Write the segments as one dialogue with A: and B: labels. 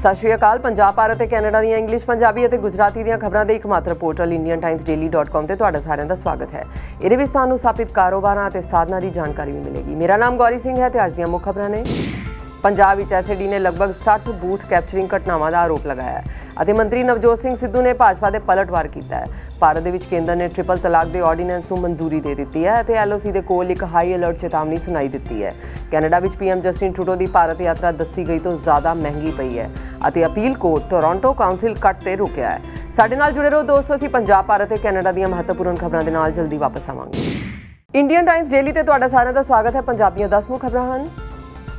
A: ਸਤਿ ਸ਼੍ਰੀ ਅਕਾਲ। ਪੰਜਾਬ, ਭਾਰਤ ਤੇ ਕੈਨੇਡਾ ਦੀਆਂ ਇੰਗਲਿਸ਼, ਪੰਜਾਬੀ ਅਤੇ ਗੁਜਰਾਤੀ ਦੀਆਂ ਖਬਰਾਂ ਦੇ ਇੱਕਮਾਤਰ ਪੋਰਟਲ indiantimesdaily.com ਤੇ ਤੁਹਾਡਾ ਸਾਰਿਆਂ ਦਾ ਸਵਾਗਤ ਹੈ। ਇਹਦੇ ਵਿੱਚ ਤੁਹਾਨੂੰ ਸਥਾਪਿਤ ਕਾਰੋਬਾਰਾਂ ਅਤੇ ਸਾਧਨਾਂ ਦੀ ਜਾਣਕਾਰੀ ਵੀ ਮਿਲੇਗੀ। ਮੇਰਾ ਨਾਮ ਗੌਰੀ ਸਿੰਘ ਹੈ ਤੇ ਅੱਜ ਦੀਆਂ ਮੁੱਖ ਖਬਰਾਂ ਨੇ। ਪੰਜਾਬ ਵਿੱਚ ਐਸਡੀ ਨੇ ਲਗਭਗ 60 ਬੂਥ ਕੈਪਚਰਿੰਗ ਘਟਨਾਵਾਂ ਦਾ ਆਰੋਪ ਲਗਾਇਆ ਹੈ ਅਤੇ ਮੰਤਰੀ ਨਵਜੋਤ ਸਿੰਘ ਸਿੱਧੂ ਨੇ ਭਾਜਪਾ ਦੇ ਪਲਟਵਾਰ ਕੀਤਾ ਹੈ। ਭਾਰਤ ਦੇ ਵਿੱਚ ਕੇਂਦਰ ਨੇ ਟ੍ਰਿਪਲ ਤਲਾਕ ਦੇ ਆਰਡੀਨੈਂਸ ਨੂੰ ਮਨਜ਼ੂਰੀ ਦੇ ਦਿੱਤੀ ਹੈ ਅਤੇ ਐਲਓਸੀ ਦੇ ਕੋਲ ਇੱਕ ਹਾਈ ਅਲਰਟ ਚੇਤਾਵਨੀ ਸੁਣਾਈ ਦਿੱਤੀ ਹੈ। ਕੈਨੇਡਾ ਵਿੱਚ ਪੀਐਮ ਜਸਟਿਨ ਟਰੂਡੋ ਦੀ ਭਾਰਤ ਯਾਤਰਾ ਦੱਸੀ ਗਈ ਤੋਂ ਜ਼ਿਆਦਾ ਮਹਿੰਗੀ ਪਈ ਹੈ। ਅਤੇ ਅਪੀਲ ਕੋਰਟ ਟੋਰਾਂਟੋ ਕਾਉਂਸਲ ਕੱਟ ਤੇ ਰੁਕਿਆ ਹੈ। ਸਾਡੇ ਨਾਲ ਜੁੜੇ ਰਹੋ ਦੋਸਤੋ, ਅਸੀਂ ਪੰਜਾਬ, ਭਾਰਤ ਤੇ ਕੈਨੇਡਾ ਦੀਆਂ ਮਹੱਤਵਪੂਰਨ ਖਬਰਾਂ ਦੇ ਨਾਲ। ਜਲਦੀ ਵਾਪਸ ਆਵਾਂਗੇ। ਇੰਡੀਅਨ ਟਾਈਮਸ ਡੇਲੀ ਤੇ ਤੁਹਾਡਾ ਸਾਰਿਆਂ ਦਾ ਸਵਾਗਤ ਹੈ। ਪੰਜਾਬੀਆਂ 10 ਮੁੱਖ ਖਬਰਾਂ ਹਨ।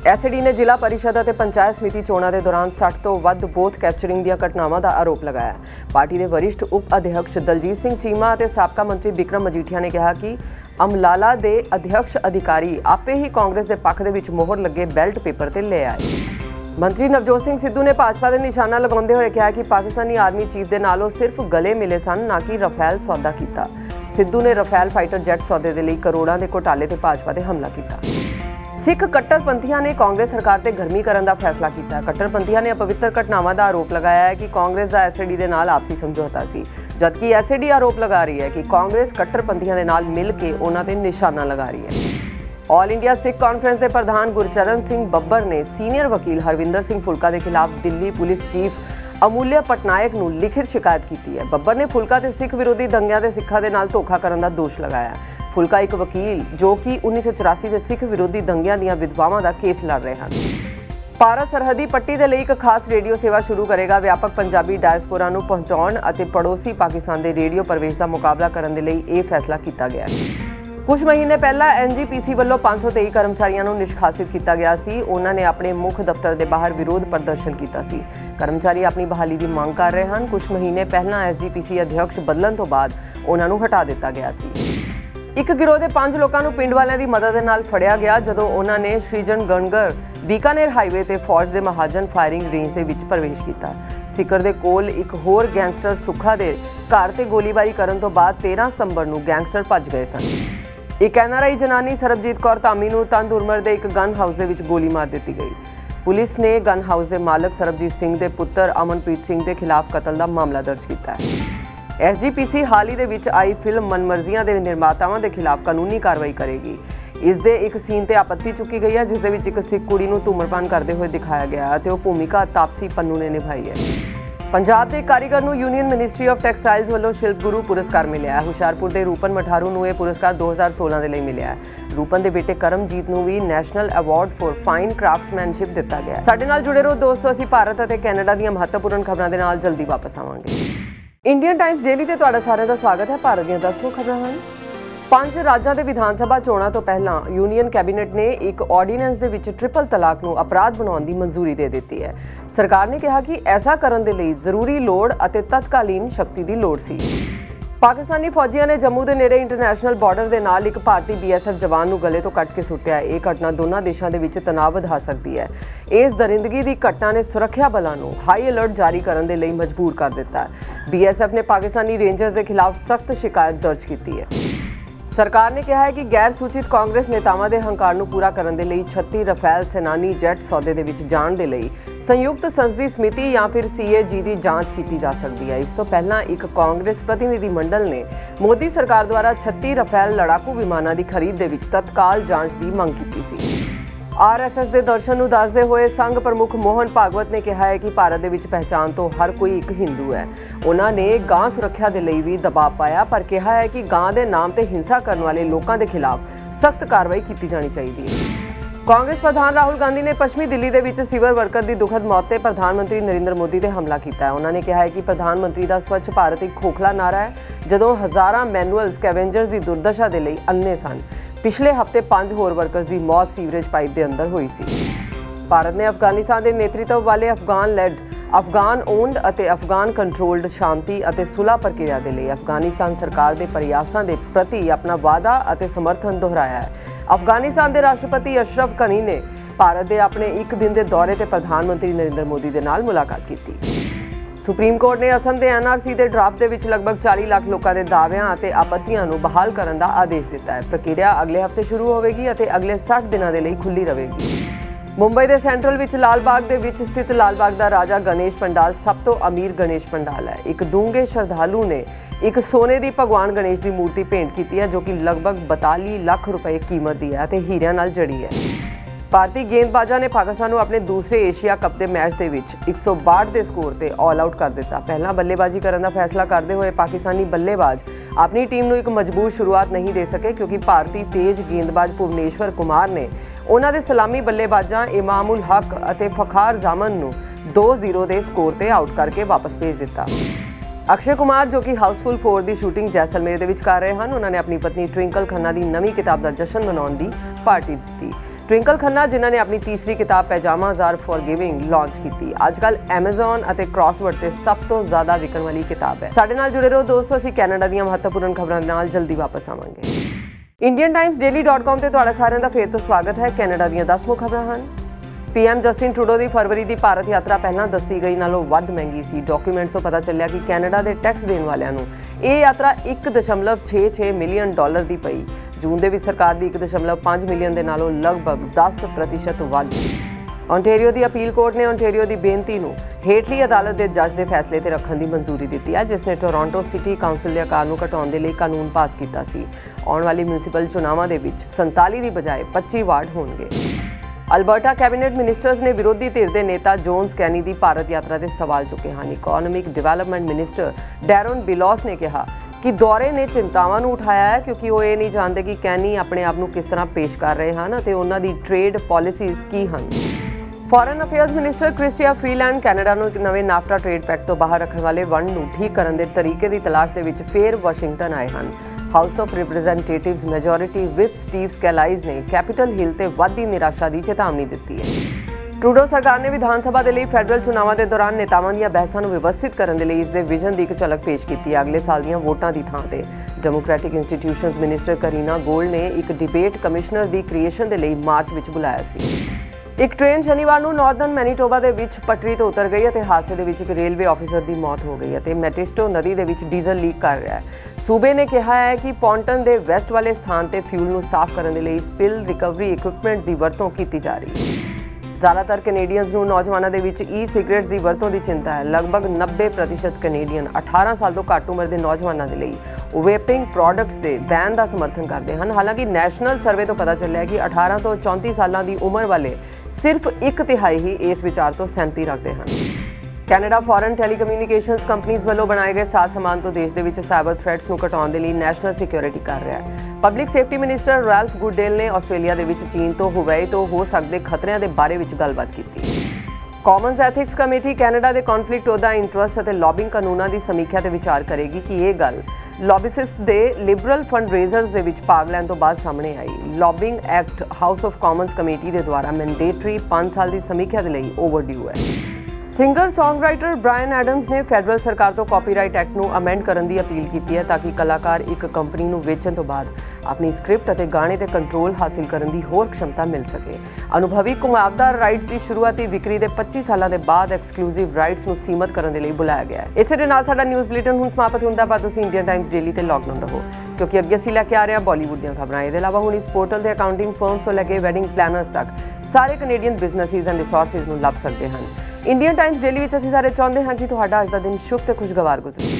A: ਐਸਡੀ ਨੇ ਜ਼ਿਲ੍ਹਾ ਪਰਿਸ਼ਦ ਅਤੇ ਪੰਚਾਇਤ ਸਮਿਤੀ ਚੋਣਾਂ ਦੇ ਦੌਰਾਨ 60 ਤੋਂ ਵੱਧ ਬੂਥ ਕੈਪਚਰਿੰਗ ਦੀਆਂ ਘਟਨਾਵਾਂ ਦਾ ਆਰੋਪ ਲਗਾਇਆ। ਪਾਰਟੀ ਦੇ ਵਰਿਸ਼ਠ ਉਪ ਅਧਿਆਪਕ ਦਲਜੀਤ ਸਿੰਘ ਚੀਮਾ ਅਤੇ ਸਾਬਕਾ ਮੰਤਰੀ ਵਿਕਰਮ ਮਜੀਠੀਆ ਨੇ ਕਿਹਾ ਕਿ ਅਮਲਾਲਾ ਦੇ ਅਧਿਆਪਕ ਅਧਿਕਾਰੀ ਆਪੇ ਹੀ ਕਾਂਗਰਸ ਦੇ ਪੱਖ ਦੇ ਵਿੱਚ ਮੋਹਰ ਲੱਗੇ ਬੈਲਟ ਪੇਪਰ ਤੇ ਲੈ ਆਏ। ਮੰਤਰੀ ਨਵਜੋਤ ਸਿੰਘ ਸਿੱਧੂ ਨੇ ਭਾਜਪਾ ਦੇ ਨਿਸ਼ਾਨਾ ਲਗਾਉਂਦੇ ਹੋਏ ਕਿਹਾ ਕਿ ਪਾਕਿਸਤਾਨੀ ਆਰਮੀ ਚੀਫ ਦੇ ਨਾਲੋਂ ਸਿਰਫ ਗਲੇ ਮਿਲੇ ਸਨ, ਨਾ ਕਿ ਰਫੈਲ ਸੌਦਾ ਕੀਤਾ। ਸਿੱਧੂ ਨੇ ਰਫੈਲ ਫਾਈਟਰ ਜੈਟ ਸੌਦੇ ਦੇ ਲਈ ਕਰੋੜਾਂ ਦੇ ਘੋਟਾਲੇ ਤੇ ਭਾਜਪਾ ਤੇ ਹਮਲਾ ਕੀਤਾ। ਸਿੱਖ ਕੱਟੜਪੰਥੀਆਂ ਨੇ ਕਾਂਗਰਸ ਸਰਕਾਰ ਤੇ ਗਰਮੀ ਕਰਨ ਦਾ ਫੈਸਲਾ ਕੀਤਾ। ਕੱਟੜਪੰਥੀਆਂ ਨੇ ਅਪਵਿੱਤਰ ਘਟਨਾਵਾਂ ਦਾ ਆਰੋਪ ਲਗਾਇਆ ਹੈ ਕਿ ਕਾਂਗਰਸ ਦਾ ਐਸਡੀ ਦੇ ਨਾਲ ਆਪਸੀ ਸਮਝੌਤਾ ਸੀ, ਜਦਕਿ ਐਸਡੀ ਆਰੋਪ ਲਗਾ ਰਹੀ ਹੈ ਕਿ ਕਾਂਗਰਸ ਕੱਟੜਪੰਥੀਆਂ ਦੇ ਨਾਲ ਮਿਲ ਕੇ ਉਹਨਾਂ ਤੇ ਨਿਸ਼ਾਨਾ ਲਗਾ ਰਹੀ ਹੈ। ਆਲ ਇੰਡੀਆ ਸਿੱਖ ਕਾਨਫਰੰਸ ਦੇ ਪ੍ਰਧਾਨ ਗੁਰਚਰਨ ਸਿੰਘ ਬੱਬਰ ਨੇ ਸੀਨੀਅਰ ਵਕੀਲ ਹਰਵਿੰਦਰ ਸਿੰਘ ਫੁਲਕਾ ਦੇ ਖਿਲਾਫ ਦਿੱਲੀ ਪੁਲਿਸ ਚੀਫ ਅਮੂਲਿਆ ਪਟਨਾਇਕ ਨੂੰ ਲਿਖਿਤ ਸ਼ਿਕਾਇਤ ਕੀਤੀ ਹੈ। ਬੱਬਰ ਨੇ ਫੁਲਕਾ ਤੇ ਸਿੱਖ ਵਿਰੋਧੀ ਦੰਗਿਆਂ ਦੇ ਸਿੱਖਾਂ ਦੇ ਨਾਲ ਧੋਖਾ ਕਰਨ ਦਾ ਦੋਸ਼ ਲਗਾਇਆ ਫੁਲਕਾ ਇੱਕ ਵਕੀਲ ਜੋ ਕਿ 1984 ਦੇ ਸਿੱਖ ਵਿਰੋਧੀ ਦੰਗਿਆਂ ਦੀਆਂ ਵਿਧਵਾਵਾਂ ਦਾ ਕੇਸ ਲੜ ਰਹੇ ਹਨ। ਪਾਰਾ ਸਰਹੱਦੀ ਪੱਟੀ ਦੇ ਲਈ ਇੱਕ ਖਾਸ ਰੇਡੀਓ ਸੇਵਾ ਸ਼ੁਰੂ ਕਰੇਗਾ। ਵਿਆਪਕ ਪੰਜਾਬੀ ਡਾਇਸਪੋਰਾ ਨੂੰ ਪਹੁੰਚਾਉਣ ਅਤੇ ਪੜੋਸੀ ਪਾਕਿਸਤਾਨ ਦੇ ਰੇਡੀਓ ਪ੍ਰਵੇਸ਼ ਦਾ ਮੁਕਾਬਲਾ ਕਰਨ ਦੇ ਲਈ ਇਹ ਫੈਸਲਾ ਕੀਤਾ ਗਿਆ ਹੈ। ਕੁਝ ਮਹੀਨੇ ਪਹਿਲਾਂ ਐਨਜੀਪੀਸੀ ਵੱਲੋਂ 523 ਕਰਮਚਾਰੀਆਂ ਨੂੰ ਨਿਸ਼ਕਾਸਿਤ ਕੀਤਾ ਗਿਆ ਸੀ। ਉਹਨਾਂ ਨੇ ਆਪਣੇ ਮੁੱਖ ਦਫ਼ਤਰ ਦੇ ਬਾਹਰ ਵਿਰੋਧ ਪ੍ਰਦਰਸ਼ਨ ਕੀਤਾ ਸੀ। ਕਰਮਚਾਰੀ ਆਪਣੀ ਬਹਾਲੀ ਦੀ ਮੰਗ ਕਰ ਰਹੇ ਹਨ। ਕੁਝ ਮਹੀਨੇ ਪਹਿਲਾਂ ਐਸਜੀਪੀਸੀ ਅਧਿਆਪਕ ਬਦਲਣ ਤੋਂ ਬਾਅਦ ਉਹਨਾਂ ਨੂੰ ਹਟਾ ਦਿੱਤਾ ਗਿਆ ਸੀ। ਇੱਕ ਗਿਰੋਹ ਦੇ ਪੰਜ ਲੋਕਾਂ ਨੂੰ ਪਿੰਡ ਵਾਲਿਆਂ ਦੀ ਮਦਦ ਦੇ ਨਾਲ ਫੜਿਆ ਗਿਆ, ਜਦੋਂ ਉਹਨਾਂ ਨੇ ਸ਼੍ਰੀਜਨ ਗਣਗਰ ਬੀਕਾਨੇਰ ਹਾਈਵੇ ਤੇ ਫੌਜ ਦੇ ਮਹਾਜਨ ਫਾਇਰਿੰਗ ਰੇਂਜ ਦੇ ਵਿੱਚ ਪ੍ਰਵੇਸ਼ ਕੀਤਾ। ਸਿਕਰ ਦੇ ਕੋਲ ਇੱਕ ਹੋਰ ਗੈਂਗਸਟਰ ਸੁੱਖਾ ਦੇ ਘਰ ਤੇ ਗੋਲੀਬਾਰੀ ਕਰਨ ਤੋਂ ਬਾਅਦ 13 ਸਤੰਬਰ ਨੂੰ ਗੈਂਗਸਟਰ ਭੱਜ ਗਏ ਸਨ। ਇੱਕ ਐਨਆਰਆਈ ਜਨਾਨੀ ਸਰਬਜੀਤ ਕੌਰ ਧਾਮੀ ਨੂੰ ਤੰਦੁਰਮਰ ਦੇ ਇੱਕ ਗਨ ਹਾਊਸ ਦੇ ਵਿੱਚ ਗੋਲੀ ਮਾਰ ਦਿੱਤੀ ਗਈ। ਪੁਲਿਸ ਨੇ ਗਨ ਹਾਊਸ ਦੇ ਮਾਲਕ ਸਰਬਜੀਤ ਸਿੰਘ ਦੇ ਪੁੱਤਰ ਅਮਨਪ੍ਰੀਤ ਸਿੰਘ ਦੇ ਖਿਲਾਫ ਕਤਲ ਦਾ ਮਾਮਲਾ ਦਰਜ ਕੀਤਾ ਹੈ। ਐਸਜੀਪੀਸੀ ਹਾਲ ਹੀ ਦੇ ਵਿੱਚ ਆਈ ਫਿਲਮ ਮਨਮਰਜ਼ੀਆਂ ਦੇ ਨਿਰਮਾਤਾਵਾਂ ਦੇ ਖਿਲਾਫ ਕਾਨੂੰਨੀ ਕਾਰਵਾਈ ਕਰੇਗੀ। ਇਸ ਦੇ ਇੱਕ ਸੀਨ ਤੇ ਆਪੱਤੀ ਚੁੱਕੀ ਗਈ ਹੈ, ਜਿਸ ਦੇ ਵਿੱਚ ਇੱਕ ਸਿੱਖ ਕੁੜੀ ਨੂੰ ਧੂਮਰਪਾਨ ਕਰਦੇ ਹੋਏ ਦਿਖਾਇਆ ਗਿਆ ਅਤੇ ਉਹ ਭੂਮਿਕਾ ਤਾਪਸੀ ਪੰਨੂ ਨੇ ਨਿਭਾਈ ਹੈ। ਪੰਜਾਬ ਦੇ ਕਾਰੀਗਰ ਨੂੰ ਯੂਨੀਅਨ ਮਿਨਿਸਟਰੀ ਆਫ ਟੈਕਸਟਾਈਲਸ ਵੱਲੋਂ ਸ਼ਿਲਪ ਗੁਰੂ ਪੁਰਸਕਾਰ ਮਿਲਿਆ ਹੈ। ਹੁਸ਼ਿਆਰਪੁਰ ਦੇ ਰੂਪਨ ਮਠਾਰੂ ਨੂੰ ਇਹ ਪੁਰਸਕਾਰ 2016 ਦੇ ਲਈ ਮਿਲਿਆ ਹੈ। ਰੂਪਨ ਦੇ ਬੇਟੇ ਕਰਮਜੀਤ ਨੂੰ ਵੀ national award for fine craftsmanship ਦਿੱਤਾ ਗਿਆ ਹੈ। ਸਾਡੇ ਨਾਲ ਜੁੜੇ ਰਹੋ ਦੋਸਤੋ, ਅਸੀਂ ਭਾਰਤ ਅਤੇ ਕੈਨੇਡਾ ਦੀਆਂ ਮਹੱਤਵਪੂਰਨ ਖਬਰਾਂ ਦੇ ਨਾਲ ਜਲਦੀ ਵਾਪਸ ਆਵਾਂਗੇ। ਇੰਡੀਅਨ ਟਾਈਮਸ ਡੇਲੀ ਤੇ ਤੁਹਾਡਾ ਸਾਰਿਆਂ ਦਾ ਸਵਾਗਤ ਹੈ। ਭਾਰਤ ਦੀਆਂ 10 ਮੁੱਖ ਖਬਰਾਂ ਹਨ। ਪੰਜ ਰਾਜਾਂ ਦੇ ਵਿਧਾਨ ਸਭਾ ਚੋਣਾਂ ਤੋਂ ਪਹਿਲਾਂ ਯੂਨੀਅਨ ਕੈਬਨਿਟ ਨੇ ਇੱਕ ਆਰਡੀਨੈਂਸ ਦੇ ਵਿੱਚ ਟ੍ਰਿਪਲ ਤਲਾਕ ਨੂੰ ਅਪਰਾਧ ਬਣਾਉਣ ਦੀ ਮਨਜ਼ੂਰੀ ਦੇ ਦਿੱਤੀ ਹੈ। ਸਰਕਾਰ ਨੇ ਕਿਹਾ ਕਿ ਐਸਾ ਕਰਨ ਦੇ ਲਈ ਜ਼ਰੂਰੀ ਲੋੜ ਅਤੇ ਤਤਕਾਲੀਨ ਸ਼ਕਤੀ ਦੀ ਲੋੜ ਸੀ। ਪਾਕਿਸਤਾਨੀ ਫੌਜੀਆਂ ਨੇ ਜੰਮੂ ਦੇ ਨੇੜੇ ਇੰਟਰਨੈਸ਼ਨਲ ਬਾਰਡਰ ਦੇ ਨਾਲ ਇੱਕ ਭਾਰਤੀ ਬੀਐਸਐਫ ਜਵਾਨ ਨੂੰ ਗਲੇ ਤੋਂ ਕੱਟ ਕੇ ਸੁੱਟਿਆ ਇਹ ਘਟਨਾ ਦੋਨਾਂ ਦੇਸ਼ਾਂ ਦੇ ਵਿੱਚ ਤਣਾਅ ਵਧਾ ਸਕਦੀ ਹੈ। ਇਸ ਦਰਿੰਦਗੀ ਦੀ ਘਟਨਾ ਨੇ ਸੁਰੱਖਿਆ ਬਲਾਂ ਨੂੰ ਹਾਈ ਅਲਰਟ ਜਾਰੀ ਕਰਨ ਦੇ ਲਈ ਮਜਬੂਰ ਕਰ ਦਿੱਤਾ ਬੀਐਸਐਫ ਨੇ ਪਾਕਿਸਤਾਨੀ ਰੇਂਜਰਸ ਦੇ ਖਿਲਾਫ ਸਖਤ ਸ਼ਿਕਾਇਤ ਦਰਜ ਕੀਤੀ ਹੈ। ਸਰਕਾਰ ਨੇ ਕਿਹਾ ਹੈ ਕਿ ਗੈਰ ਸੂਚਿਤ ਕਾਂਗਰਸ ਨੇਤਾਵਾਂ ਦੇ ਹੰਕਾਰ ਨੂੰ ਪੂਰਾ ਕਰਨ ਦੇ ਲਈ 36 ਰਫੇਲ ਸੈਨਾਨੀ ਜੈਟ ਸੌਦੇ ਦੇ ਵਿੱਚ ਜਾਣ ਦੇ ਲਈ ਸੰਯੁਕਤ ਸੰਸਦੀ ਸਮਿਤੀ ਜਾਂ ਫਿਰ ਸੀਏਜੀ ਦੀ ਜਾਂਚ ਕੀਤੀ ਜਾ ਸਕਦੀ ਹੈ। ਇਸ ਤੋਂ ਪਹਿਲਾਂ ਇੱਕ ਕਾਂਗਰਸ ਪ੍ਰਤੀਨਿਧੀ ਮੰਡਲ ਨੇ ਮੋਦੀ ਸਰਕਾਰ ਦੁਆਰਾ 36 ਰਫੇਲ ਲੜਾਕੂ ਵਿਮਾਨਾਂ ਦੀ ਖਰੀਦ ਦੇ ਵਿੱਚ ਤਤਕਾਲ ਜਾਂਚ ਦੀ ਮੰਗ ਕੀਤੀ ਸੀ। ਆਰਐਸਐਸ ਦੇ ਦਰਸ਼ਨ ਨੂੰ ਦੱਸਦੇ ਹੋਏ ਸੰਘ ਪ੍ਰਮੁੱਖ ਮੋਹਨ ਭਾਗਵਤ ਨੇ ਕਿਹਾ ਹੈ ਕਿ ਭਾਰਤ ਦੇ ਵਿੱਚ ਪਹਿਚਾਨ ਤੋਂ ਹਰ ਕੋਈ ਇੱਕ ਹਿੰਦੂ ਹੈ। ਉਹਨਾਂ ਨੇ ਗਾਂ ਸੁਰੱਖਿਆ ਦੇ ਲਈ ਵੀ ਦਬਾਅ ਪਾਇਆ, ਪਰ ਕਿਹਾ ਹੈ ਕਿ ਗਾਂ ਦੇ ਨਾਮ ਤੇ ਹਿੰਸਾ ਕਰਨ ਵਾਲੇ ਲੋਕਾਂ ਦੇ ਖਿਲਾਫ ਸਖਤ ਕਾਰਵਾਈ ਕੀਤੀ ਜਾਣੀ ਚਾਹੀਦੀ ਹੈ। ਕਾਂਗਰਸ ਪ੍ਰਧਾਨ ਰਾਹੁਲ ਗਾਂਧੀ ਨੇ ਪੱਛਮੀ ਦਿੱਲੀ ਦੇ ਵਿੱਚ ਸੀਵਰ ਵਰਕਰ ਦੀ ਦੁਖਦ ਮੌਤ ਤੇ ਪ੍ਰਧਾਨ ਮੰਤਰੀ ਨਰਿੰਦਰ ਮੋਦੀ ਤੇ ਹਮਲਾ ਕੀਤਾ ਹੈ। ਉਹਨਾਂ ਨੇ ਕਿਹਾ ਹੈ ਕਿ ਪ੍ਰਧਾਨ ਮੰਤਰੀ ਦਾ ਸਵੱਛ ਭਾਰਤ ਇੱਕ ਖੋਖਲਾ ਨਾਰਾ ਹੈ, ਜਦੋਂ ਹਜ਼ਾਰਾਂ ਮੈਨੂਅਲ ਸਕੈਵੈਂਜਰਸ ਦੀ ਦੁਰਦਸ਼ਾ ਦੇ ਲਈ ਅੰਨੇ ਸਨ। ਪਿਛਲੇ ਹਫ਼ਤੇ ਪੰਜ ਹੋਰ ਵਰਕਰਸ ਦੀ ਮੌਤ ਸੀਵਰੇਜ ਪਾਈਪ ਦੇ ਅੰਦਰ ਹੋਈ ਸੀ। ਭਾਰਤ ਨੇ ਅਫਗਾਨਿਸਤਾਨ ਦੇ ਨੇਤ੍ਰਿਤਵ ਵਾਲੇ ਅਫਗਾਨ ਲੈਡ ਅਫਗਾਨ ਓਨਡ ਅਤੇ ਅਫਗਾਨ ਕੰਟਰੋਲਡ ਸ਼ਾਂਤੀ ਅਤੇ ਸੁਲਹ ਪ੍ਰਕਿਰਿਆ ਦੇ ਲਈ ਅਫਗਾਨਿਸਤਾਨ ਸਰਕਾਰ ਦੇ ਪ੍ਰਯਾਸਾਂ ਦੇ ਪ੍ਰਤੀ ਆਪਣਾ ਵਾਅਦਾ ਅਤੇ ਸਮਰਥਨ ਦੁਹਰਾਇਆ ਹੈ। ਅਫਗਾਨਿਸਤਾਨ ਦੇ ਰਾਸ਼ਟਰਪਤੀ ਅਸ਼ਰਫ ਘਨੀ ਨੇ ਭਾਰਤ ਦੇ ਆਪਣੇ ਇੱਕ ਦਿਨ ਦੇ ਦੌਰੇ ਤੇ ਪ੍ਰਧਾਨ ਮੰਤਰੀ ਨਰਿੰਦਰ ਮੋਦੀ ਦੇ ਨਾਲ ਮੁਲਾਕਾਤ ਕੀਤੀ। ਸੁਪਰੀਮ ਕੋਰਟ ਨੇ ਅਸਮ ਦੇ ਐਨਆਰਸੀ ਦੇ ਡਰਾਫਟ ਦੇ ਵਿੱਚ ਲਗਭਗ 40 ਲੱਖ ਲੋਕਾਂ ਦੇ ਦਾਅਵਿਆਂ ਅਤੇ ਆਪੱਤੀਆਂ ਨੂੰ ਬਹਾਲ ਕਰਨ ਦਾ ਆਦੇਸ਼ ਦਿੱਤਾ ਹੈ। ਪ੍ਰਕਿਰਿਆ ਅਗਲੇ ਹਫ਼ਤੇ ਸ਼ੁਰੂ ਹੋਵੇਗੀ ਅਤੇ ਅਗਲੇ 60 ਦਿਨਾਂ ਦੇ ਲਈ ਖੁੱਲੀ ਰਹੇਗੀ। ਮੁੰਬਈ ਦੇ ਸੈਂਟਰਲ ਵਿੱਚ ਲਾਲਬਾਗ ਦੇ ਵਿੱਚ ਸਥਿਤ ਲਾਲਬਾਗ ਦਾ ਰਾਜਾ ਗਣੇਸ਼ ਪੰਡਾਲ ਸਭ ਤੋਂ ਅਮੀਰ ਗਣੇਸ਼ ਪੰਡਾਲ ਹੈ। ਇੱਕ ਡੂੰਘੇ ਸ਼ਰਧਾਲੂ ਨੇ ਇੱਕ ਸੋਨੇ ਦੀ ਭਗਵਾਨ ਗਣੇਸ਼ ਦੀ ਮੂਰਤੀ ਭੇਂਟ ਕੀਤੀ ਹੈ, ਜੋ ਕਿ ਲਗਭਗ 42 ਲੱਖ ਰੁਪਏ ਕੀਮਤ ਦੀ ਹੈ ਅਤੇ ਹੀਰਿਆਂ ਨਾਲ ਜੜੀ ਹੈ। ਭਾਰਤੀ ਗੇਂਦਬਾਜ਼ਾਂ ਨੇ ਪਾਕਿਸਤਾਨ ਨੂੰ ਆਪਣੇ ਦੂਸਰੇ ਏਸ਼ੀਆ ਕੱਪ ਦੇ ਮੈਚ ਦੇ ਵਿੱਚ 162 ਦੇ ਸਕੋਰ ਤੇ ਆਲ ਆਊਟ ਕਰ ਦਿੱਤਾ। ਪਹਿਲਾਂ ਬੱਲੇਬਾਜ਼ੀ ਕਰਨ ਦਾ ਫੈਸਲਾ ਕਰਦੇ ਹੋਏ ਪਾਕਿਸਤਾਨੀ ਬੱਲੇਬਾਜ਼ ਆਪਣੀ ਟੀਮ ਨੂੰ ਇੱਕ ਮਜ਼ਬੂਤ ਸ਼ੁਰੂਆਤ ਨਹੀਂ ਦੇ ਸਕੇ, ਕਿਉਂਕਿ ਭਾਰਤੀ ਤੇਜ਼ ਗੇਂਦਬਾਜ਼ ਭੁਵਨੇਸ਼ਵਰ ਕੁਮਾਰ ਨੇ ਉਹਨਾਂ ਦੇ ਸਲਾਮੀ ਬੱਲੇਬਾਜ਼ਾਂ ਇਮਾਮੁਲ ਹਕ ਅਤੇ ਫਖਾਰ ਜਾਮਨ ਨੂੰ 2-0 ਦੇ ਸਕੋਰ ਤੇ ਆਊਟ ਕਰਕੇ ਵਾਪਸ ਭੇਜ ਦਿੱਤਾ। ਅਕਸ਼ੇ ਕੁਮਾਰ ਜੋ ਕਿ ਹਾਊਸਫੁੱਲ 4 ਦੀ ਸ਼ੂਟਿੰਗ ਜੈਸਲਮੇਰ ਦੇ ਵਿੱਚ ਕਰ ਰਹੇ ਹਨ, ਉਹਨਾਂ ਨੇ ਆਪਣੀ ਪਤਨੀ ਟਵਿੰਕਲ ਖੰਨਾ ਦੀ ਨਵੀਂ ਕਿਤਾਬ ਦਾ ਜਸ਼ਨ ਮਨਾਉਣ ਦੀ ਪਾਰਟੀ ਦਿੱਤੀ। ਟਵਿੰਕਲ ਖੰਨਾ, ਜਿਨ੍ਹਾਂ ਨੇ ਆਪਣੀ ਤੀਸਰੀ ਕਿਤਾਬ ਪੈਜਾਮਾ ਜ਼ਾਰ ਫॉर ਗਿਵਿੰਗ ਲਾਂਚ ਕੀਤੀ। ਅੱਜਕੱਲ Amazon ਅਤੇ Crossword ਤੇ ਸਭ ਤੋਂ ਜ਼ਿਆਦਾ ਵਿਕਣ ਵਾਲੀ ਕਿਤਾਬ ਹੈ। ਸਾਡੇ ਨਾਲ ਜੁੜੇ ਰਹੋ ਦੋਸਤੋ, ਅਸੀਂ ਕੈਨੇਡਾ ਦੀਆਂ ਮਹੱਤਵਪੂਰਨ ਖਬਰਾਂ ਨਾਲ ਜਲਦੀ ਵਾਪਸ ਆਵਾਂਗੇ। indiantimesdaily.com ਤੇ ਤੁਹਾਡਾ ਸਾਰਿਆਂ ਦਾ ਫੇਰ ਤੋਂ ਸਵਾਗਤ ਹੈ। ਕੈਨੇਡਾ ਦੀਆਂ 10 ਮੁੱਖ ਖਬਰਾਂ ਹਨ। ਪੀਐਮ ਜਸਟਿਨ ਟਰੂਡੋ ਦੀ ਫਰਵਰੀ ਦੀ ਭਾਰਤ ਯਾਤਰਾ ਪਹਿਲਾਂ ਦੱਸੀ ਗਈ, ਨਾਲੋਂ ਵੱਧ ਮਹਿੰਗੀ ਸੀ। ਡਾਕੂਮੈਂਟਸ ਤੋਂ ਪਤਾ ਚੱਲਿਆ ਕਿ ਕੈਨੇਡਾ ਦੇ ਟੈਕਸ ਦੇਣ ਵਾਲਿਆਂ ਨੂੰ ਇਹ ਯਾਤਰਾ 1.66 ਮਿਲੀਅਨ ਡਾਲਰ ਦੀ ਪਈ। ਜੂਨ ਦੇ ਵਿੱਚ ਸਰਕਾਰ ਦੀ 1.5 ਮਿਲੀਅਨ ਦੇ ਨਾਲੋਂ ਲਗਭਗ 10% ਵੱਧ ontario ਦੀ ਅਪੀਲ ਕੋਰਟ ਨੇ ontario ਦੀ ਬੇਨਤੀ ਨੂੰ ਹੇਠਲੀ ਅਦਾਲਤ ਦੇ ਜੱਜ ਦੇ ਫੈਸਲੇ ਤੇ ਰੱਖਣ ਦੀ ਮਨਜ਼ੂਰੀ ਦਿੱਤੀ ਹੈ, ਜਿਸ ਨੇ ਟੋਰਾਂਟੋ ਸਿਟੀ ਕਾਉਂਸਲ ਦੇ ਆਕਾਰ ਨੂੰ ਘਟਾਉਣ ਦੇ ਲਈ ਕਾਨੂੰਨ ਪਾਸ ਕੀਤਾ ਸੀ। ਆਉਣ ਵਾਲੀ ਮਿਊਨਿਸਪਲ ਚੋਣਾਵਾਂ ਦੇ ਵਿੱਚ 47 ਦੀ ਬਜਾਏ 25 ਵਾਰਡ ਹੋਣਗੇ। ਅਲਬਰਟਾ ਕੈਬਨਿਟ ਮਿਨਿਸਟਰਸ ਨੇ ਵਿਰੋਧੀ ਧਿਰ ਦੇ ਨੇਤਾ ਜੋਨਸ ਕੈਨੀ ਦੀ ਭਾਰਤ ਯਾਤਰਾ ਤੇ ਸਵਾਲ ਚੁੱਕੇ ਹਨ। Economic development minister Darren Bilous ਨੇ ਕਿਹਾ ਕਿ ਦੌਰੇ ਨੇ ਚਿੰਤਾਵਾਂ ਨੂੰ ਉਠਾਇਆ ਹੈ ਕਿਉਂਕਿ ਉਹ ਇਹ ਨਹੀਂ ਜਾਣਦੇ ਕਿ ਕੈਨੀ ਆਪਣੇ ਆਪ ਨੂੰ ਕਿਸ ਤਰ੍ਹਾਂ ਪੇਸ਼ ਕਰ ਰਹੇ ਹਨ ਅਤੇ ਉਹਨਾਂ ਦੀ ਟ੍ਰੇਡ ਪਾਲਿਸੀਜ਼ ਕੀ ਹਨ। Foreign affairs minister Chrystia Freeland Canada ਨੂੰ ਇੱਕ ਨਵੇਂ ਨਾਫਟਾ ਟ੍ਰੇਡ ਪੈਕਟ ਤੋਂ ਬਾਹਰ ਰੱਖਣ ਵਾਲੇ ਵੰਡ ਨੂੰ ਠੀਕ ਕਰਨ ਦੇ ਤਰੀਕੇ ਦੀ ਤਲਾਸ਼ ਦੇ ਵਿੱਚ ਫੇਰ ਵਾਸ਼ਿੰਗਟਨ ਆਏ ਹਨ। House of Representatives majority whip Steve Scalise ਨੇ ਕੈਪੀਟਲ ਹਿੱਲ ਤੇ ਵੱਧਦੀ ਨਿਰਾਸ਼ਾ ਦੀ ਚੇਤਾਵਨੀ ਦਿੱਤੀ ਹੈ। ਟਰੂਡੋ ਸਰਕਾਰ ਨੇ ਵਿਧਾਨ ਸਭਾ ਦੇ ਲਈ ਫੈਡਰਲ ਚੁਣਾਵਾਂ ਦੇ ਦੌਰਾਨ ਨੇਤਾਵਾਂ ਦੀਆਂ ਬਹਿਸਾਂ ਨੂੰ ਵਿਵਸਥਿਤ ਕਰਨ ਦੇ ਲਈ ਇਸ ਦੇ ਵਿਜ਼ਨ ਦੀ ਇੱਕ ਝਲਕ ਪੇਸ਼ ਕੀਤੀ ਹੈ ਅਗਲੇ ਸਾਲ ਦੀਆਂ ਵੋਟਾਂ ਦੀ ਥਾਂ ਤੇ। Democratic institutions minister Karina Gould ਨੇ ਇੱਕ ਡਿਬੇਟ ਕਮਿਸ਼ਨਰ ਦੀ ਕ੍ਰੀਏਸ਼ਨ ਦੇ ਲਈ ਮਾਰਚ ਵਿੱਚ ਬੁਲਾਇਆ ਸੀ। ਇੱਕ ਟ੍ਰੇਨ ਸ਼ਨੀਵਾਰ ਨੂੰ ਨਾਰਥਰਨ ਮੈਨੀਟੋਬਾ ਦੇ ਵਿੱਚ ਪਟਰੀ ਤੋਂ ਉਤਰ ਗਈ ਅਤੇ ਹਾਦਸੇ ਦੇ ਵਿੱਚ ਇੱਕ ਰੇਲਵੇ ਆਫੀਸਰ ਦੀ ਮੌਤ ਹੋ ਗਈ ਅਤੇ ਮੈਟਿਸਟੋ ਨਦੀ ਦੇ ਵਿੱਚ ਡੀਜ਼ਲ ਲੀਕ ਕਰ ਰਿਹਾ ਹੈ। ਸੂਬੇ ਨੇ ਕਿਹਾ ਹੈ ਕਿ ਪੌਂਟਨ ਦੇ ਵੈਸਟ ਵਾਲੇ ਸਥਾਨ ਤੇ ਫਿਊਲ ਨੂੰ ਸਾਫ਼ ਕਰਨ ਦੇ ਲਈ ਸਪਿਲ ਰਿਕਵਰੀ ਇਕਵਿਪਮੈਂਟ ਦੀ ਵਰਤੋਂ ਕੀਤੀ ਜਾ ਰਹੀ ਹੈ। ਜ਼ਿਆਦਾਤਰ ਕੈਨੇਡੀਅਨਸ ਨੂੰ ਨੌਜਵਾਨਾਂ ਦੇ ਵਿੱਚ ਈ ਸਿਗਰਟਸ ਦੀ ਵਰਤੋਂ ਦੀ ਚਿੰਤਾ ਹੈ। ਲਗਭਗ 90% ਕੈਨੇਡੀਅਨ 18 ਸਾਲ ਤੋਂ ਘੱਟ ਉਮਰ ਦੇ ਨੌਜਵਾਨਾਂ ਦੇ ਲਈ ਵੇਪਿੰਗ ਪ੍ਰੋਡਕਟਸ ਦੇ ਬੈਨ ਦਾ ਸਮਰਥਨ ਕਰਦੇ ਹਨ। ਹਾਲਾਂਕਿ ਨੈਸ਼ਨਲ ਸਰਵੇ ਤੋਂ ਪਤਾ ਚੱਲਿਆ ਕਿ 18 ਤੋਂ 34 ਸਾਲਾਂ ਦੀ ਉਮਰ ਵਾਲੇ ਸਿਰਫ ਇੱਕ ਤਿਹਾਈ ਹੀ ਇਸ ਵਿਚਾਰ ਤੋਂ ਸਹਿਮਤੀ ਰੱਖਦੇ ਹਨ। ਕੈਨੇਡਾ ਫੋਰਨ ਟੈਲੀਕਮਿਊਨੀਕੇਸ਼ਨਸ ਕੰਪਨੀਆਂ ਵੱਲੋਂ ਬਣਾਏ ਗਏ ਸਾਜ਼ ਸਮਾਨ ਤੋਂ ਦੇਸ਼ ਦੇ ਵਿੱਚ ਸਾਈਬਰ ਥ੍ਰੈਟਸ ਨੂੰ ਘਟਾਉਣ ਦੇ ਲਈ ਨੈਸ਼ਨਲ ਸਿਕਿਉਰਿਟੀ ਕਰ ਰਿਹਾ ਹੈ। Public safety minister Ralph Goodale ਨੇ ਆਸਟ੍ਰੇਲੀਆ ਦੇ ਵਿੱਚ ਚੀਨ ਤੋਂ ਹੁਵੈਈ ਤੋਂ ਹੋ ਸਕਦੇ ਖਤਰਿਆਂ ਦੇ ਬਾਰੇ ਵਿੱਚ ਗੱਲਬਾਤ ਕੀਤੀ। ਕਾਮਨਸ ਐਥਿਕਸ ਕਮੇਟੀ ਕੈਨੇਡਾ ਦੇ ਕਨਫਲਿਕਟ ਉਹਦਾ ਇੰਟਰਸਟ ਅਤੇ ਲੌਬਿੰਗ ਕਾਨੂੰਨਾਂ ਦੀ ਸਮੀਖਿਆ ਤੇ ਵਿਚਾਰ ਕਰੇਗੀ ਕਿ ਇਹ ਗੱਲ ਲੌਬਿਸਿਸਟ ਦੇ ਲਿਬਰਲ ਫੰਡ ਰੇਜ਼ਰਸ ਦੇ ਵਿੱਚ ਭਾਗ ਲੈਣ ਤੋਂ ਬਾਅਦ ਸਾਹਮਣੇ ਆਈ। Lobbying Act House of Commons committee ਦੇ ਦੁਆਰਾ ਮੈਂਡੇਟਰੀ 5 ਸਾਲ ਦੀ ਸਮੀਖਿਆ ਦੇ ਲਈ ਓਵਰਡਿਊ ਹੈ। ਸਿੰਗਰ ਸੌਂਗਰਾਈਟਰ ਬ੍ਰਾਇਨ ਐਡਮਸ ਨੇ ਫੈਡਰਲ ਸਰਕਾਰ ਤੋਂ ਕਾਪੀਰਾਈਟ ਐਕਟ ਨੂੰ ਅਮੈਂਡ ਕਰਨ ਦੀ ਅਪੀਲ ਕੀਤੀ ਹੈ ਤਾਂ ਕਿ ਕਲਾਕਾਰ ਇੱਕ ਕੰਪਨੀ ਨੂੰ ਵੇਚਣ ਤੋਂ ਬਾਅਦ ਆਪਣੀ ਸਕ੍ਰਿਪਟ ਅਤੇ ਗਾਣੇ ਤੇ ਕੰਟਰੋਲ ਹਾਸਲ ਕਰਨ ਦੀ ਹੋਰ ਖਮਤਾ ਮਿਲ ਸਕੇ। ਅਨੁਭਵੀ ਘੁਮਾਵਦਾਰ ਰਾਈਟਸ ਦੀ ਸ਼ੁਰੂਆਤੀ ਵਿਕਰੀ ਦੇ 25 ਸਾਲਾਂ ਦੇ ਬਾਅਦ ਐਕਸਕਲੂਸਿਵ ਰਾਈਟਸ ਨੂੰ ਸੀਮਤ ਕਰਨ ਦੇ ਲਈ ਬੁਲਾਇਆ ਗਿਆ ਹੈ। ਇਸੇ ਦੇ ਨਾਲ ਸਾਡਾ ਨਿਊਜ਼ ਬੁਲੇਟਿਨ ਹੁਣ ਸਮਾਪਤ ਹੁੰਦਾ, ਪਰ ਤੁਸੀਂ ਇੰਡੀਅਨ ਟਾਈਮਸ ਡੇਲੀ ਤੇ ਲੌਗ ਰਹੋ, ਕਿਉਂਕਿ ਅੱਗੇ ਅਸੀਂ ਲੈ ਕੇ ਆ ਰਹੇ ਹਾਂ ਬਾਲੀਵੁੱਡ ਦੀਆਂ ਖਬਰਾਂ। ਇਹਦੇ ਇਲਾਵਾ ਹੁਣ ਇਸ ਪੋਰਟਲ ਦੇ ਅਕਾਊਂਟਿੰਗ ਫਰਮਸ ਤੋਂ ਲੈ ਕੇ ਵੈਡਿੰਗ ਪਲਾਨਰਸ ਤੱਕ ਸਾਰੇ ਕੈਨੇਡੀਅਨ ਬਿਜ਼ਨੈਸਿਸ ਐਂਡ ਰਿਸੋਰਸਸ ਨੂੰ ਲੱਭ ਸਕਦੇ ਹਨ। ਇੰਡੀਅਨ ਟਾਈਮਸ ਡੇਲੀ ਵਿੱਚ ਅਸੀਂ ਸਾਰੇ ਚਾਹੁੰਦੇ ਹਾਂ ਕਿ ਤੁਹਾਡਾ ਅੱਜ ਦਾ ਦਿਨ ਸ਼ੁਭ ਤੇ ਖੁਸ਼ਗਵਾਰ ਗੁਜ਼ਰੇ।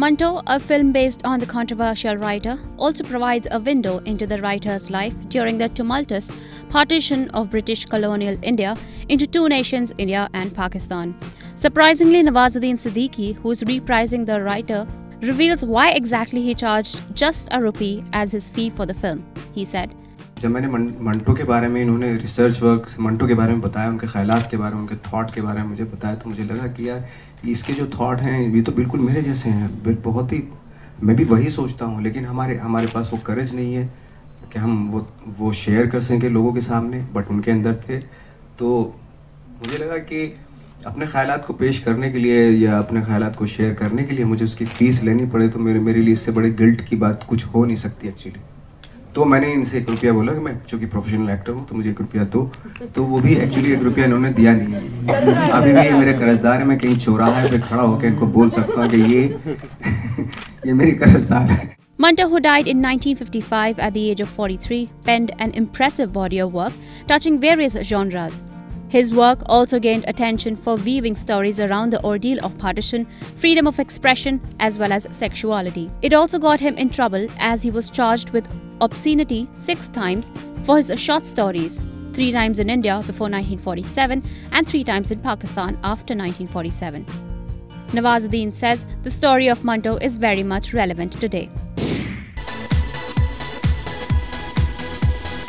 B: Manto, a film based on the controversial writer, also provides a window into the writer's life during the tumultuous partition of British colonial India into two nations, India and Pakistan. Surprisingly, Nawazuddin Siddiqui, who is reprising the writer, reveals why exactly he charged just a rupee as his fee for the film. He said,
C: जब मैंने मंटो के बारे में इन्होंने research work Manto के बारे में बताया उनके ख्याल के बारे में उनके थॉट के बारे में मुझे बताया तो मुझे लगा कि यार इसके जो थॉट हैं, ये तो बिल्कुल मेरे जैसे हैं। बहुत ही मैं भी वही सोचता हूँ, लेकिन हमारे हमारे पास वो करेज नहीं है कि हम वो वो शेयर कर सकें लोगों के सामने बट उनके अंदर थे। तो मुझे लगा कि अपने ख्याल को पेश करने के लिए या अपने ख्याल को शेयर करने के लिए मुझे उसकी फ़ीस लेनी पड़े तो मेरे मेरे लिए इससे बड़े गिल्ट की बात कुछ हो नहीं सकती एक्चुअली तो मैंने इनसे एक रुपया बोला कि मैं चूँकि प्रोफेशनल एक्टर हूँ तो मुझे एक रुपया दो तो वो भी एक्चुअली एक रुपया इन्होंने दिया नहीं है अभी भी ये मेरे कर्जदार है मैं कहीं चौराहे पे खड़ा होकर इनको बोल सकता हूँ कि ये ये मेरी कर्जदार है
B: Munter, who died in 1955 at the age of 43, penned an impressive body of work touching various genres. His work also gained attention for weaving stories around the ordeal of partition, freedom of expression, as well as sexuality. It also got him in trouble as he was charged with obscenity six times for his short stories, three times in India before 1947 and three times in Pakistan after 1947. Nawazuddin says the story of Manto is very much relevant today.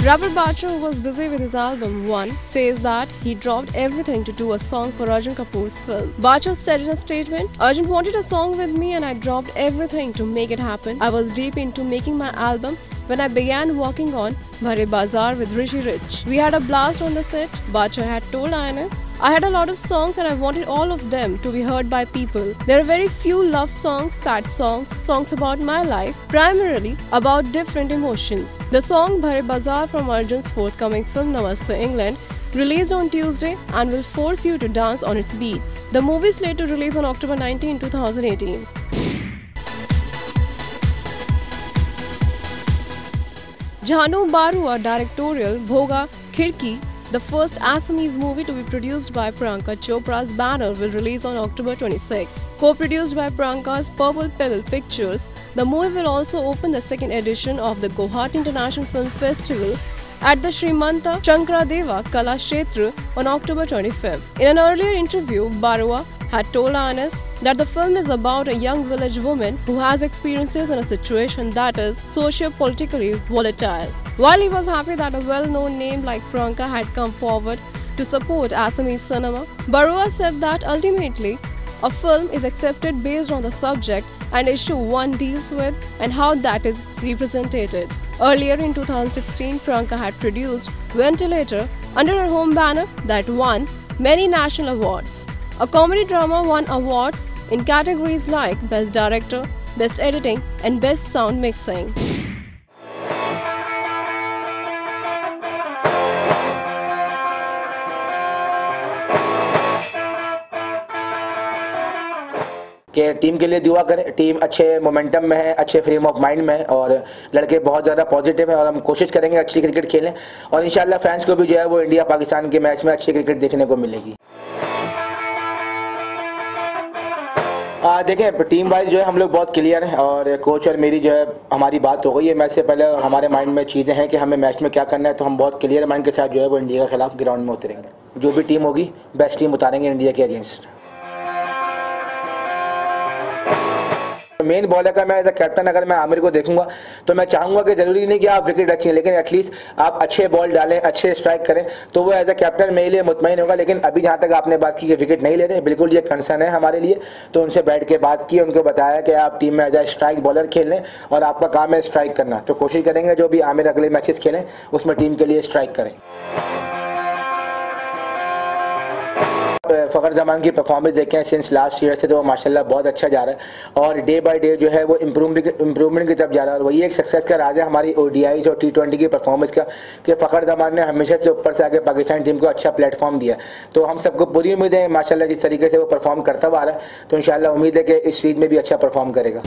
D: Robert Bacho, who was busy with his album One, says that he dropped everything to do a song for Arjun Kapoor's film. Bacho said in a statement, Arjun wanted a song with me and I dropped everything to make it happen. I was deep into making my album when I began working on Bhare Bazaar with Rishi Rich. We had a blast on the set. Bacha had told INS, I had a lot of songs and I wanted all of them to be heard by people. There are very few love songs, sad songs, songs about my life, primarily about different emotions. The song Bhare Bazaar from Arjun's forthcoming film Namaste England released on Tuesday and will force you to dance on its beats. The movie is slated to release on October 19, 2018. Jhanu Barua directorial Bhoga Khirki, the first Assamese movie to be produced by Priyanka Chopra's banner, will release on October 26. Co-produced by Priyanka's Purple Pebble Pictures, the movie will also open the second edition of the Guwahati International Film Festival at the Srimanta Shankradeva Kala Kshetra on October 25th. In an earlier interview, Barua had told Anas that the film is about a young village woman who has experiences in a situation that is socio-politically volatile. While he was happy that a well-known name like Priyanka had come forward to support Assamese cinema, Barua said that ultimately a film is accepted based on the subject and issue one deals with and how that is represented. Earlier in 2016, Priyanka had produced Ventilator under her home banner that won many national awards. A comedy drama won awards in categories like Best Director, Best Editing, and Best Sound Mixing.
E: कि team के लिए दुआ करें। Team अच्छे momentum में है अच्छे frame of mind में है और लड़के बहुत ज़्यादा पॉजिटिव हैं और हम कोशिश करेंगे अच्छी क्रिकेट खेलें और इंशाल्लाह फैंस को भी जो है वो इंडिया पाकिस्तान के मैच में अच्छी क्रिकेट देखने को मिलेगी। आ, देखें टीम वाइज जो है हम लोग बहुत क्लियर हैं और कोच और मेरी जो है हमारी बात हो गई है। मैच से पहले हमारे माइंड में चीज़ें हैं कि हमें मैच में क्या करना है तो हम बहुत क्लियर माइंड के साथ जो है वो इंडिया के खिलाफ ग्राउंड में उतरेंगे। जो भी टीम होगी बेस्ट टीम उतारेंगे इंडिया के अगेंस्ट मेन बॉलर का मैं एज अ कैप्टन अगर मैं आमिर को देखूँगा तो मैं चाहूँगा कि ज़रूरी नहीं कि आप विकेट हैं लेकिन एटलीस्ट आप अच्छे बॉल डालें, अच्छे स्ट्राइक करें तो वो एज अ कैप्टन मेरे लिए मुतमिन होगा, लेकिन अभी जहाँ तक आपने बात की कि विकेट नहीं ले रहे बिल्कुल ये कंसर्न है हमारे लिए तो उनसे बैठ के बात की, उनको बताया कि आप टीम में एज अ स्ट्राइक बॉलर खेल लें, और आपका काम है स्ट्राइक करना तो कोशिश करेंगे जो भी आमिर अगले मैचेस खेलें, उसमें टीम के लिए स्ट्राइक करें। फ़खर जमान की परफॉर्मेंस देखें सिंस लास्ट ईयर से तो वो माशाल्लाह बहुत अच्छा जा रहा है। और डे बाय डे जो है वो इम्प्रूवमेंट की तरफ़ जा रहा है। और वही एक सक्सेस का राज है हमारी ओ और टी ट्वेंटी की परफॉर्मेंस का, कि फ़खर जमान ने हमेशा से ऊपर से आगे पाकिस्तान टीम को अच्छा प्लेटफॉर्म दिया। तो हम सबको पूरी उम्मीद है माशाला जिस तरीके से वो परफॉर्म करता हुआ आ रहा है तो इन उम्मीद है कि इस सीरीज़ में भी अच्छा परफॉर्म करेगा।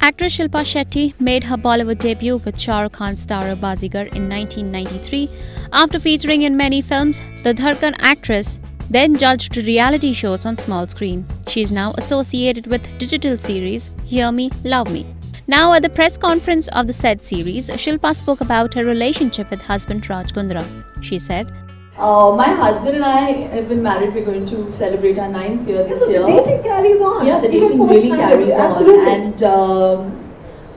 B: Actress Shilpa Shetty made her Bollywood debut with Shah Rukh Khan's star Bazigar in 1993. After featuring in many films, the Dharkan actress then judged reality shows on small screen. She is now associated with digital series Hear Me, Love Me. Now, at the press conference of the said series, Shilpa spoke about her relationship with husband Raj Kundra. She said,
F: uh, my husband and I have been married. We're going to celebrate our ninth year this
G: so
F: year.
G: The dating carries on.
F: Yeah, the dating really carries on. And um,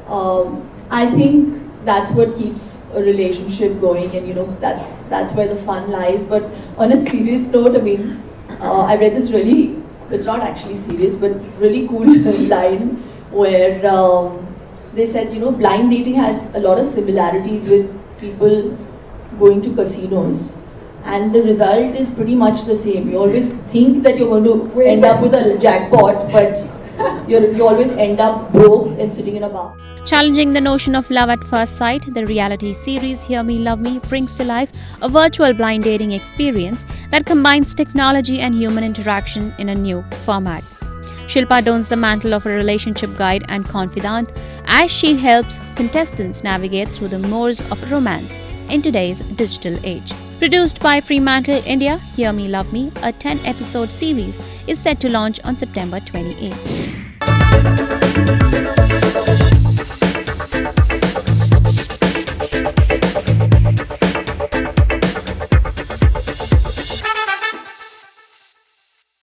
F: um, I think that's what keeps a relationship going, and you know that's that's where the fun lies. But on a serious note, I mean, uh, I read this really. It's not actually serious, but really cool line where um, they said, you know, blind dating has a lot of similarities with people going to casinos and the result is pretty much the same. You always think that you're going to end up with a jackpot, but you you always end up broke and sitting in a bar.
B: Challenging the notion of love at first sight, the reality series Hear Me Love Me brings to life a virtual blind dating experience that combines technology and human interaction in a new format. Shilpa dons the mantle of a relationship guide and confidant as she helps contestants navigate through the moors of romance in today's digital age. Produced by Fremantle India, Hear Me Love Me, a 10 episode series is set to launch on September 28.